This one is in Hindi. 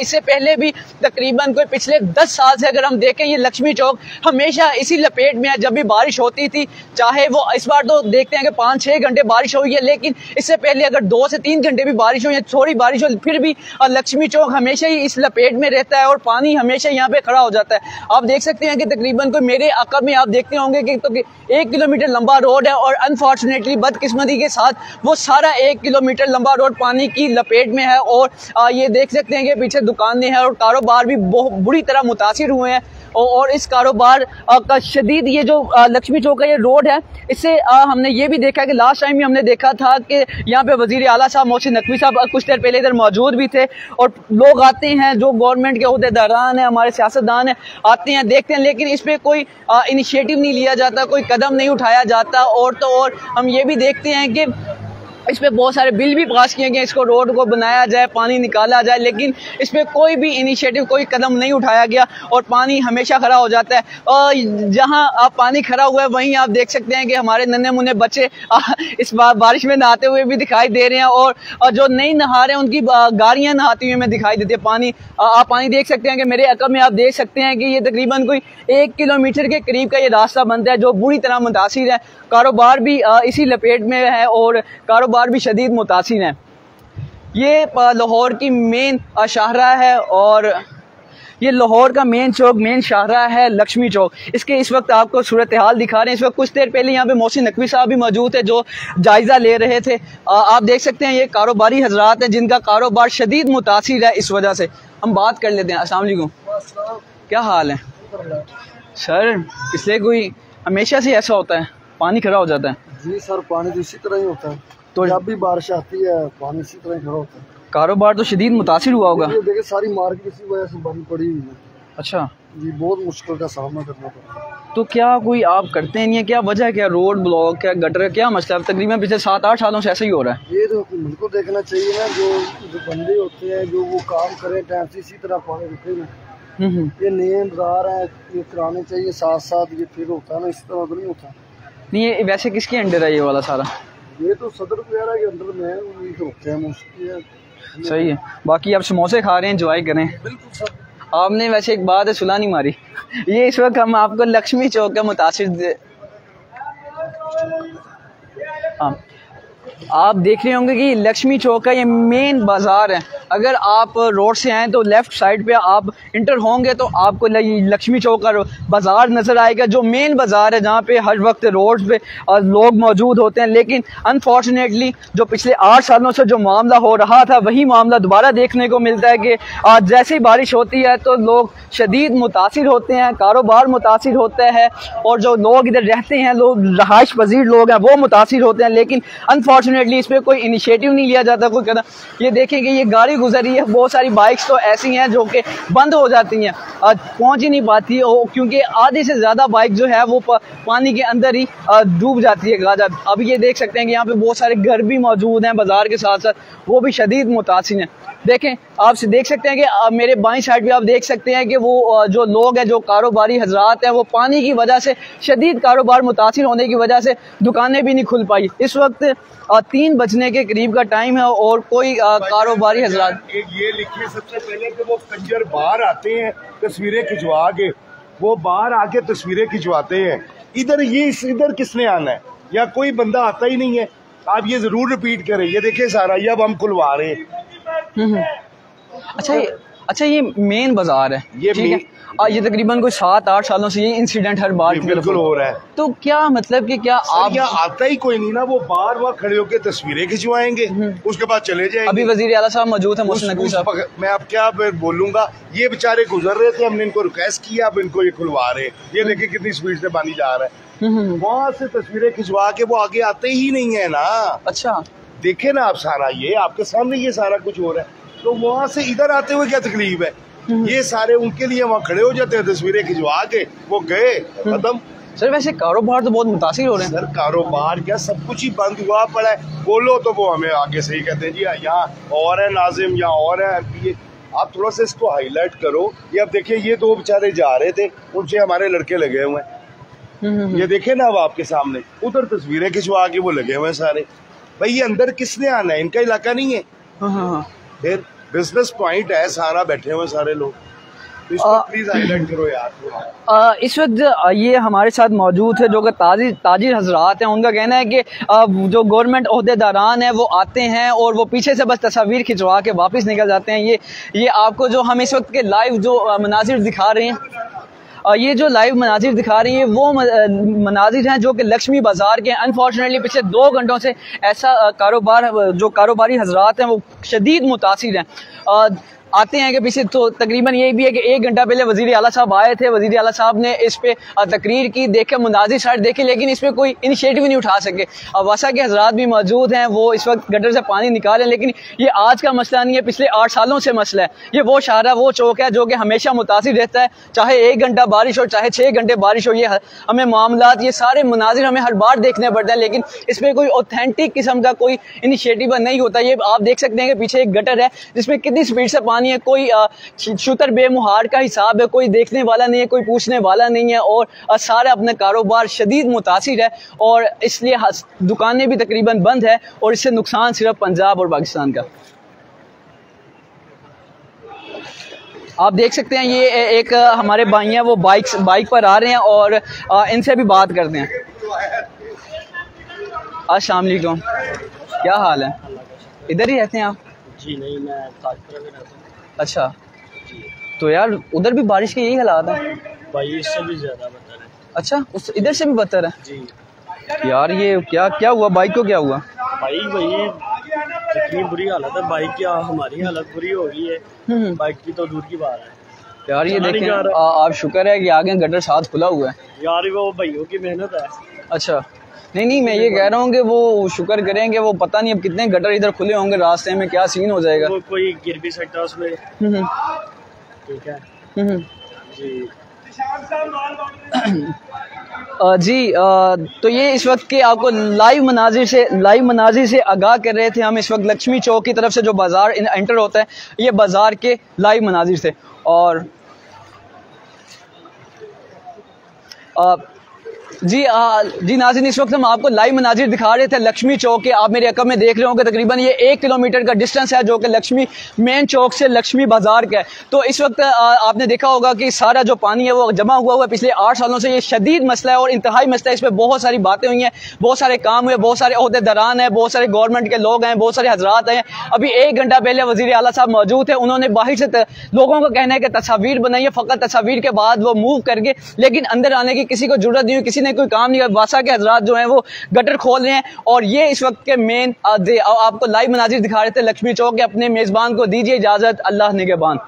इससे पहले भी तकरीबन कोई पिछले दस साल से अगर हम देखें ये लक्ष्मी चौक हमेशा इसी लपेट में है, जब भी बारिश होती थी, चाहे वो इस बार तो देखते हैं कि पाँच छः घंटे बारिश हुई है, लेकिन इससे पहले अगर दो से तीन घंटे भी बारिश हो या थोड़ी बारिश हो, फिर भी लक्ष्मी चौक हमेशा ही इस लपेट में रहता है और पानी हमेशा यहाँ पे खड़ा हो जाता है। आप देख सकते हैं कि तकरीबन कोई मेरे अकब में आप देखते होंगे कि तो एक किलोमीटर लंबा रोड है और अनफॉर्चुनेटली बदकिस्मती के साथ वो सारा एक किलोमीटर लंबा रोड पानी की लपेट में है और ये देख सकते हैं कि पीछे दुकानें हैं और कारोबार भी बहुत बुरी तरह मुतासर हुए हैं। और इस कारोबार का शदीद ये जो लक्ष्मी चौक का ये रोड है, इससे हमने ये भी देखा कि लास्ट टाइम भी हमने देखा था कि यहाँ पे वज़ीर अला साहब मोहसिन नकवी साहब कुछ देर पहले इधर मौजूद भी थे और लोग आते हैं, जो गवर्नमेंट के अहदेदारान हैं, हमारे सियासतदान हैं, आते हैं, देखते हैं, लेकिन इस पर कोई इनिशिएटिव नहीं लिया जाता, कोई कदम नहीं उठाया जाता, और तो और हम ये भी देखते हैं कि इस पर बहुत सारे बिल भी पास किए गए इसको रोड को बनाया जाए पानी निकाला जाए लेकिन इस पर कोई भी इनिशिएटिव कोई कदम नहीं उठाया गया और पानी हमेशा खड़ा हो जाता है। और जहाँ आप पानी खड़ा हुआ है वहीं आप देख सकते हैं कि हमारे नन्हे मुन्ने बच्चे इस बार बारिश में नहाते हुए भी दिखाई दे रहे हैं और, जो नहीं नहा रहे हैं उनकी गाड़ियाँ नहाती हुई हमें दिखाई देती है। पानी आप पानी देख सकते हैं कि मेरे अकब में आप देख सकते हैं कि ये तकरीबन कोई एक किलोमीटर के करीब का ये रास्ता बनता है जो बुरी तरह मुतासर है। कारोबार भी इसी लपेट में है और कारोबार भी शदीद मुतासर है। ये लाहौर की मेन शाहरा है और ये लाहौर का मेन चौक मेन शाहरा है लक्ष्मी चौक। इसके इस वक्त आपको सूरत हाल दिखा रहे हैं। इस वक्त कुछ देर पहले यहाँ पे मोहसिन नकवी साहब भी मौजूद है जो जायज़ा ले रहे थे। आ, आप देख सकते हैं ये कारोबारी हजरात हैं जिनका कारोबार शदीद मुतासर है इस वजह से। हम बात कर लेते हैं। असलम क्या हाल है? सर इसलिए कोई हमेशा से ऐसा होता है? पानी खड़ा हो जाता है। जी सर पानी तो इसी तरह ही होता है। तो जब भी बारिश आती है पानी इसी तरह खड़ा होता है। कारोबार तो शदीद मुतासर हुआ होगा। देखिए सारी मार्केट इसी वजह से बंद पड़ी हुई है। अच्छा। जी बहुत मुश्किल का सामना करना पड़ा। तो क्या कोई आप करते नहीं है? क्या वजह क्या रोड ब्लॉक क्या गटर क्या मसला? तकरीबन पिछले सात आठ सालों से ऐसा ही हो रहा है। ये तो मुझको देखना चाहिए ना जो जो बंदे होते हैं जो वो काम करें टाइम से इसी तरह पानी रुके ना। हम्म, हम्म। ये नए बाज़ार है ये कराने चाहिए साथ साथ ये फिर होता है ना इस तरह तो नहीं होता। नहीं ये वैसे किसके अंडर है ये वाला सारा? ये तो सदर वगैरह के अंदर में है हैं सही है। बाकी आप समोसे खा रहे हैं इंजॉय करें बिल्कुल सर। आपने वैसे एक बात है सुला नहीं मारी। ये इस वक्त हम आपको लक्ष्मी चौक का मुतासर हाँ। आप देख रहे होंगे कि लक्ष्मी चौक का ये मेन बाज़ार है। अगर आप रोड से आएँ तो लेफ़्ट साइड पे आप इंटर होंगे तो आपको लक्ष्मी चौक का बाज़ार नज़र आएगा, जो मेन बाज़ार है जहाँ पे हर वक्त रोड पे लोग मौजूद होते हैं। लेकिन अनफॉर्चुनेटली जो पिछले आठ सालों से जो मामला हो रहा था, वही मामला दोबारा देखने को मिलता है कि आज जैसे ही बारिश होती है तो लोग शदीद मुतासर होते हैं, कारोबार मुतासर होता है और जो लोग इधर रहते हैं, लोग रहाइश पजीर लोग हैं, वो मुतासर होते हैं। लेकिन अनफॉर्चुनेटली इस पर कोई इनिशिएटिव नहीं लिया जाता, कोई कदम ये देखें कि ये गाड़ी गुजर है, बहुत सारी बाइक्स तो ऐसी हैं जो कि बंद हो जाती हैं। पहुँच ही नहीं पाती क्योंकि आधे से ज़्यादा बाइक जो है वो पानी के अंदर ही डूब जाती है गाजा। अब ये देख सकते हैं कि यहाँ पे बहुत सारे घर भी मौजूद हैं बाज़ार के साथ साथ वो भी शदीद मुतासर हैं। देखें आप देख सकते हैं कि मेरे बाई साइड भी आप देख सकते हैं कि वो जो लोग हैं जो कारोबारी हजरात हैं वो पानी की वजह से शदीद कारोबार मुतासर होने की वजह से दुकानें भी नहीं खुल पाई। इस वक्त तीन बजने के करीब का टाइम है और कोई कारोबारी हजरात ये लिखे सबसे पहले कि वो कंजर बाहर आते हैं तस्वीरें खिंचवा के। वो बाहर आके तस्वीरें खिंचवाते हैं। इधर ये इधर किसने आना है? या कोई बंदा आता ही नहीं है? आप ये ज़रूर रिपीट करें। ये देखे सारा ये अब हम खुलवा रहे हैं। अच्छा ये अच्छा ये मेन बाज़ार है ये ठीक है? और ये तकरीबन कोई सात आठ सालों से ये इंसिडेंट हर बार बिल्कुल हो। रहा है। तो क्या मतलब कि क्या आप यहाँ आता ही कोई नहीं ना वो बार बार खड़े होकर तस्वीरें खिंचवाएँगे हम्म। उसके बाद चले जाएँगे। अभी वज़ीर आला साहब मौजूद है मोहसिन नकवी साहब। मैं अब क्या बोलूँगा ये बेचारे गुजर रहे थे हमने इनको रिक्वेस्ट किया अब इनको ये खुलवा रहे ये देखे कितनी स्पीड से पानी जा रहा है। वहाँ से तस्वीरें खिंचवा के वो आगे आते ही नहीं है ना। अच्छा। देखे ना आप सारा ये आपके सामने ये सारा कुछ हो रहा है। तो वहाँ से इधर आते हुए क्या तकलीफ़ है? हम्म। ये सारे उनके लिए वहाँ खड़े हो जाते हैं तस्वीरें खिंचवा के वो गए हम्म। खत्म। सर वैसे कारोबार तो बहुत मुतासर हो रहे हैं। सर कारोबार क्या सब कुछ ही बंद हुआ पड़ा है। बोलो तो वो हमें आगे से ही कहते हैं जी यहाँ और है नाजिम यहाँ और है एम आप थोड़ा सा इसको हाईलाइट करो। ये अब देखिए ये दो बेचारे जा रहे थे उनसे हमारे लड़के लगे हुए हैं। हम्म, ये देखे ना अब आपके सामने उधर तस्वीरें खिंचवा के वो लगे हुए हैं सारे। भाई ये अंदर किसने आना है? इनका इलाका नहीं है। हाँ, हाँ, हाँ। फिर बिज़नेस पॉइंट है सारा बैठे हुए सारे लोग। करो यार इस वक्त ये हमारे साथ मौजूद है जो कि ताजी ताजिर हजरात हैं। उनका कहना है कि जो गवर्नमेंट अहदेदारान है वो आते हैं और वो पीछे से बस तस्वीर खिंचवा के वापस निकल जाते हैं। ये ये आपको जो हम इस वक्त के लाइव जो मनाजिर दिखा रहे हैं ये जो लाइव मनाजिर दिखा रही है, वो मनाजिर हैं जो कि लक्ष्मी बाज़ार के अनफॉर्चुनेटली पिछले दो घंटों से ऐसा कारोबार जो कारोबारी हजरात हैं, वो शदीद मुतासर हैं। आते हैं कि पीछे तो तकरीबन यही भी है कि एक घंटा पहले वज़ीर अला साहब आए थे, वज़ीर अला साहब ने इस पे तकरीर की, देखे मुनाजिर साइड देखे, लेकिन इस पर कोई इनिशिएटिव नहीं उठा सके। अब वसा के हजरात भी मौजूद हैं, वो इस वक्त गटर से पानी निकालें, लेकिन ये आज का मसला नहीं है, पिछले आठ सालों से मसला है। ये वो शारा वो चौक है, जो कि हमेशा मुतासर रहता है, चाहे एक घंटा बारिश हो, चाहे छः घंटे बारिश हो, ये हमें मामला ये सारे मुनाजिर हमें हर बार देखने पड़ते हैं, लेकिन इस पर कोई ऑथेंटिक किस्म का कोई इनिशिएटिव नहीं होता। ये आप देख सकते हैं कि पीछे एक गटर है जिसमें कितनी स्पीड से पानी पानी है, कोई शुतर बेमुहार का हिसाब है, कोई देखने वाला नहीं है, कोई पूछने वाला नहीं है और सारा अपने कारोबार शदीद मुतासर है और इसलिए दुकानें भी तकरीबन बंद है और इससे नुकसान सिर्फ़ पंजाब और पाकिस्तान का। आप देख सकते हैं, ये एक हमारे भाई हैं, वो बाइक बाइक पर आ रहे हैं और इनसे भी बात करते हैं। अस्सलाम वालेकुम। क्या हाल है? इधर ही रहते हैं आप? जी नहीं, मैं अच्छा। तो यार उधर भी बारिश के यही हालात है? भाई इससे भी ज़्यादा बदतर है। अच्छा उस इधर से भी बदतर है? जी। यार ये क्या क्या हुआ? बाइक को क्या हुआ? भाई भाई इतनी बुरी हालत है बाइक की हमारी हालत बुरी हो गई है। हम्म, हम्म। बाइक की तो दूर की बात है। यार ये देखें आप शुक्र है कि आगे गटर साथ खुला हुआ है। यार वो भाइयों की मेहनत है। अच्छा। नहीं नहीं मैं ये कह रहा हूँ कि वो शुक्र करेंगे वो पता नहीं अब कितने गटर इधर खुले होंगे रास्ते में क्या सीन हो जाएगा। वो कोई गिर भी सकता उसमें। हम्म, हम्म। ठीक है। हम्म, जी। जी तो ये इस वक्त के आपको लाइव मनाजिर से लाइव मनाजिर से आगाह कर रहे थे हम इस वक्त लक्ष्मी चौक की तरफ़ से जो बाज़ार एंटर होता है ये बाज़ार के लाइव मनाजिर से। और जी आ, जी नाजिन इस वक्त हम आपको लाइव मनाजिर दिखा रहे थे लक्ष्मी चौक के। आप मेरे अकब में देख रहे होंगे तकरीबन ये एक किलोमीटर का डिस्टेंस है जो कि लक्ष्मी मेन चौक से लक्ष्मी बाज़ार का है। तो इस वक्त आ, आपने देखा होगा कि सारा जो पानी है वो जमा हुआ हुआ है। पिछले आठ सालों से ये शदीद मसला है और इंतहाई मसला है। इस पर बहुत सारी बातें हुई हैं बहुत सारे काम हुए बहुत सारे अहदेदारान हैं बहुत सारे गवर्नमेंट के लोग हैं बहुत सारे हजरात हैं। अभी एक घंटा पहले वजी अला साहब मौजूद थे उन्होंने बाहर से लोगों को कहना है कि तस्वीर बनाइए फ़कत तस्वीर के बाद वो मूव करके लेकिन अंदर आने की किसी को ज़रूरत नहीं हुई किसी ने कोई काम नहीं वासा के हजरात जो है वो गटर खोल रहे हैं। और ये इस वक्त के मेन आपको लाइव मनाजिर दिखा रहे थे। लक्ष्मी चौक के अपने मेज़बान को दीजिए इजाज़त। अल्लाह निगेबान